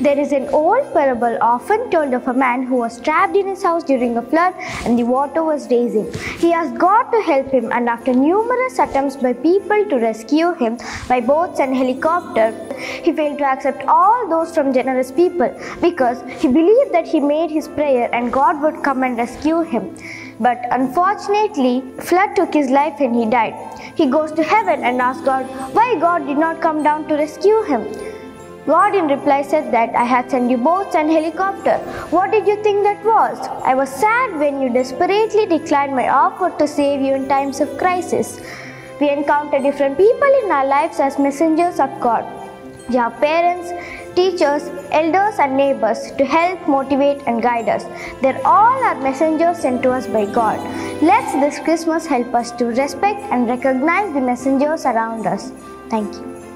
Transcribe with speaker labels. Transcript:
Speaker 1: There is an old parable often told of a man who was trapped in his house during a flood and the water was rising. He asked God to help him, and after numerous attempts by people to rescue him by boats and helicopter, he failed to accept all those from generous people because he believed that he made his prayer and God would come and rescue him. But unfortunately, flood took his life and he died. He goes to heaven and asks God why God did not come down to rescue him. God in reply said that I had sent you boats and helicopter. What did you think that was? I was sad when you desperately declined my offer to save you in times of crisis. We encounter different people in our lives as messengers of God. We have parents, teachers, elders, and neighbors to help, motivate, and guide us. They're all our messengers sent to us by God. Let's this Christmas help us to respect and recognize the messengers around us. Thank you.